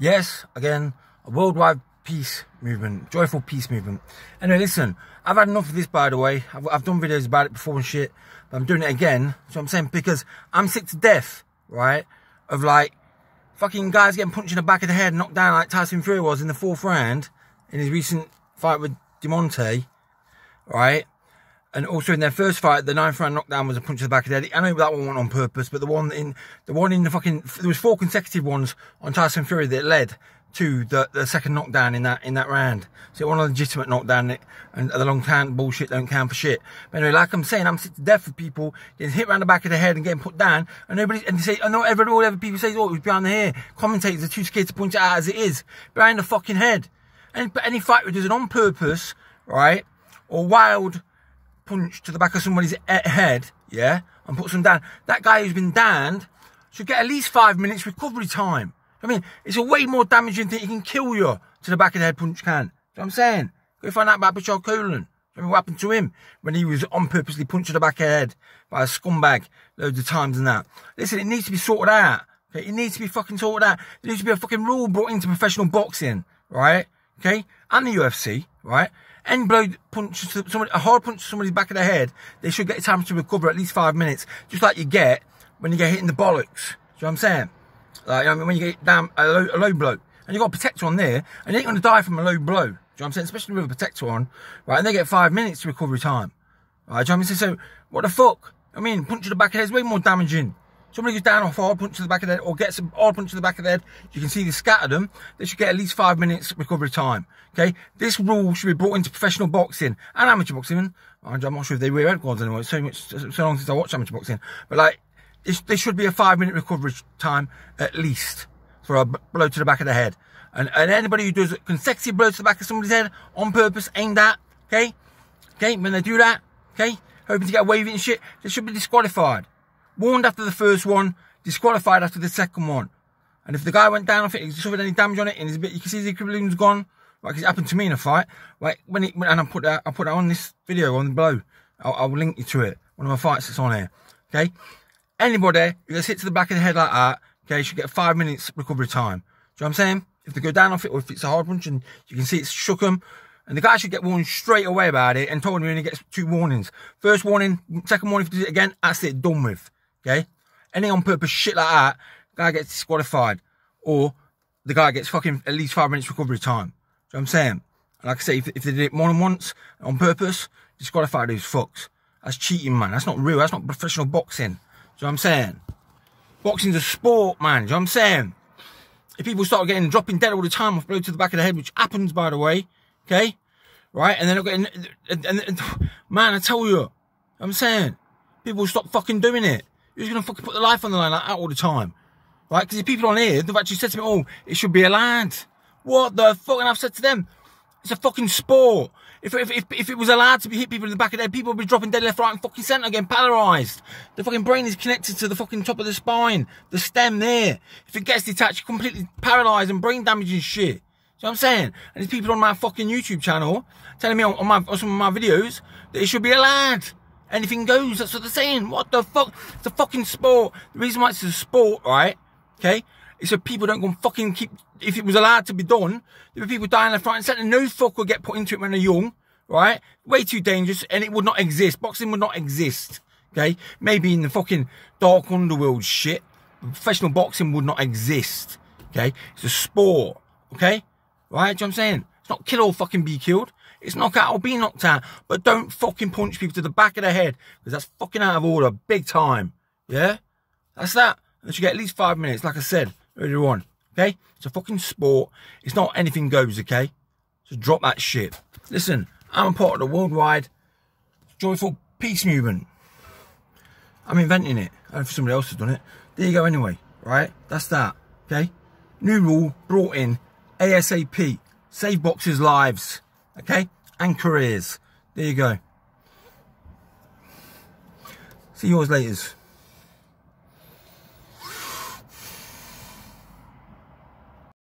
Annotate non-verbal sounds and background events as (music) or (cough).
Yes, again, a worldwide peace movement, joyful peace movement. Anyway, listen, I've had enough of this, by the way. I've, I've done videos about it before and shit, but I'm doing it again. So I'm saying because I'm sick to death, right, of like fucking guys getting punched in the back of the head, knocked down like Tyson Fury was in the fourth round in his recent fight with Deontay, right? And also in their first fight, the ninth round knockdown was a punch to the back of the head. I know that one went on purpose, but the one in the one in the fucking there was four consecutive ones on Tyson Fury that led to the, the second knockdown in that in that round. So it wasn't a legitimate knockdown, and the long count bullshit don't count for shit. But anyway, like I'm saying, I'm sick to death of people getting hit around the back of the head and getting put down, and nobody and they say, I know every all ever people say, oh, it was behind the hair. Commentators are too scared to point it out as it is behind the fucking head. And but any fighter does it on purpose, right, or wild punch to the back of somebody's head, yeah, and puts them down. That guy who's been downed should get at least five minutes recovery time. I mean, it's a way more damaging thing. It can kill you to the back of the head punch can. You know what I'm saying? Go find out about Prichard Colon. I mean, what happened to him when he was on purposely punched to the back of the head by a scumbag loads of times and that. Listen, it needs to be sorted out. Okay? It needs to be fucking sorted out. There needs to be a fucking rule brought into professional boxing, right? Okay? And the UFC, right? Any blow punch somebody, a hard punch to somebody's back of the head, they should get time to recover at least five minutes, just like you get when you get hit in the bollocks. Do you know what I'm saying? Like, I mean, when you get down a low, a low blow, and you've got a protector on there, and you ain't gonna die from a low blow. Do you know what I'm saying? Especially with a protector on, right? And they get five minutes to recovery time. Right? Do you know what I'm saying? So, what the fuck? I mean, punch to the back of the head is way more damaging. Somebody goes down off a hard punch to the back of the head or gets a hard punch to the back of the head, you can see they scatter them, they should get at least five minutes recovery time. Okay? This rule should be brought into professional boxing and amateur boxing. I'm not sure if they wear red guards anymore. It's so much, so long since I watched amateur boxing. But like, this there should be a five minute recovery time at least for a blow to the back of the head. And, and anybody who does a consecutive blows to the back of somebody's head on purpose, aimed at, okay? Okay, when they do that, okay, hoping to get away with it and shit, they should be disqualified. Warned after the first one, disqualified after the second one. And if the guy went down off it, he suffered any damage on it, and bit, you can see the balloon's gone, like it happened to me in a fight. Like when it, and I put that, I put that on this video on the below. I'll, I'll link you to it. One of my fights that's on here. Okay. Anybody who gets hit to the back of the head like that, okay, should get five minutes recovery time. Do you know what I'm saying? If they go down off it, or if it's a hard punch and you can see it's shook them, and the guy should get warned straight away about it and told him he only gets two warnings. First warning, second warning, if he does it again, that's it, done with. Okay? Any on purpose shit like that, guy gets disqualified. Or the guy gets fucking at least five minutes recovery time. Do you know what I'm saying? Like I say, if, if they did it more than once on purpose, disqualified those fucks. That's cheating, man. That's not real. That's not professional boxing. Do you know what I'm saying? Boxing's a sport, man. Do you know what I'm saying? If people start getting dropping dead all the time off blow to the back of the head, which happens, by the way, okay? Right? And then they're getting, and, and, and, (laughs) man, I tell you, I'm saying, people stop fucking doing it. Who's going to fucking put the life on the line like that all the time? Right? Because the people on here, they've actually said to me, oh, it should be allowed. What the fuck? And I've said to them, it's a fucking sport. If, if, if, if, it was allowed to be hit people in the back of their head, people would be dropping dead left, right, and fucking centre again, paralysed. The fucking brain is connected to the fucking top of the spine, the stem there. If it gets detached, completely paralysed and brain damage and shit. What I'm saying? And there's people on my fucking YouTube channel telling me on, on, my, on some of my videos that it should be allowed. Anything goes. That's what they're saying. What the fuck? It's a fucking sport. The reason why it's a sport, right? Okay? It's so people don't go and fucking keep, if it was allowed to be done, there were people dying left, right and centre. No fuck would get put into it when they're young, right? Way too dangerous and it would not exist. Boxing would not exist. Okay? Maybe in the fucking dark underworld shit. Professional boxing would not exist. Okay? It's a sport. Okay? Right? Do you know what I'm saying? It's not kill or fucking be killed. It's knock out or be knocked out. But don't fucking punch people to the back of the head. Because that's fucking out of order. Big time. Yeah? That's that. And you get at least five minutes, like I said earlier on. Okay? It's a fucking sport. It's not anything goes, okay? So drop that shit. Listen, I'm a part of the worldwide joyful peace movement. I'm inventing it. I don't know if somebody else has done it. There you go anyway, right? That's that, okay? New rule brought in ASAP. Save boxers' lives, okay? And careers. There you go. See you yours later.